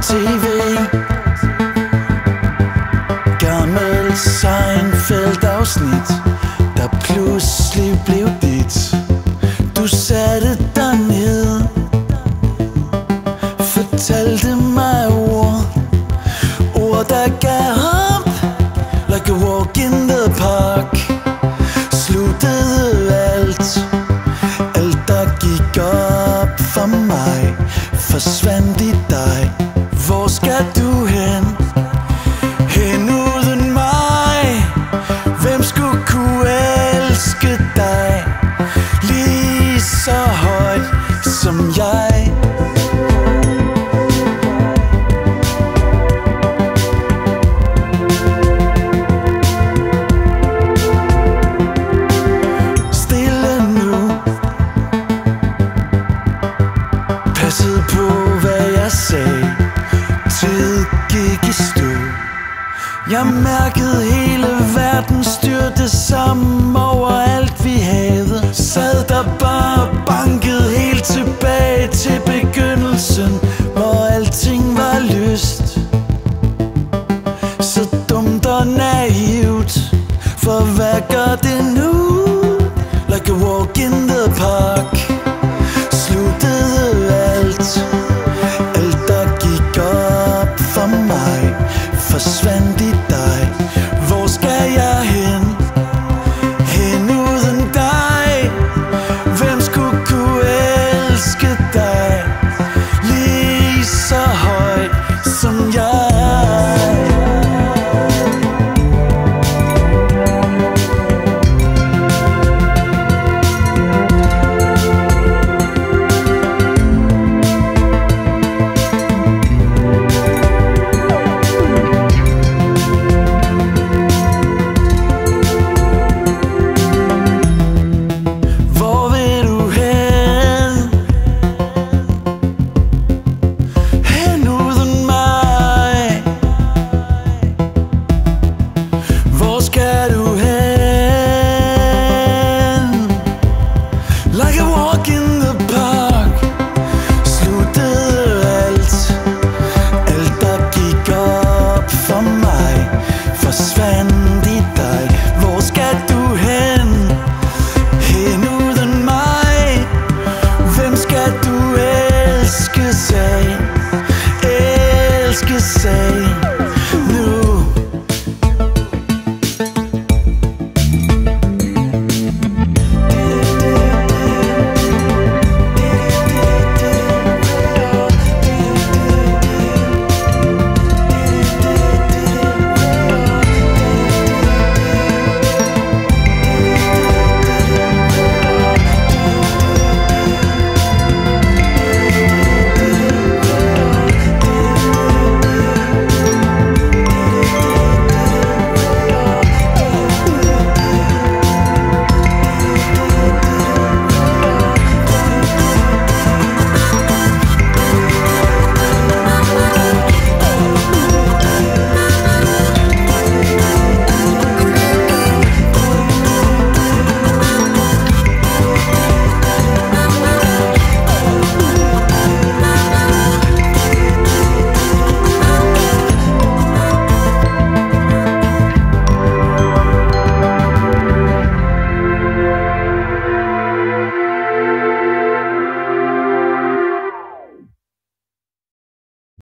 tv Gammel Seinfeld-afsnit Der pludselig blev dit. Du satte dig ned Fortalte mig ord. Ord der gav op Like a walk in the park. Sluttede alt Alt der gik op for mig Forsvandt. Hvor du hen? Hen uden mig Hvem skulle kunne elske dig Lige så højt som jeg Jeg mærkede hele verden styrte sammen over alt vi havde. Sad der bare og bankede helt tilbage til begyndelsen Hvor alting var lyst Så dumt og naivt For hvad gør det nu? Like a walk in the park. 心一去，失去。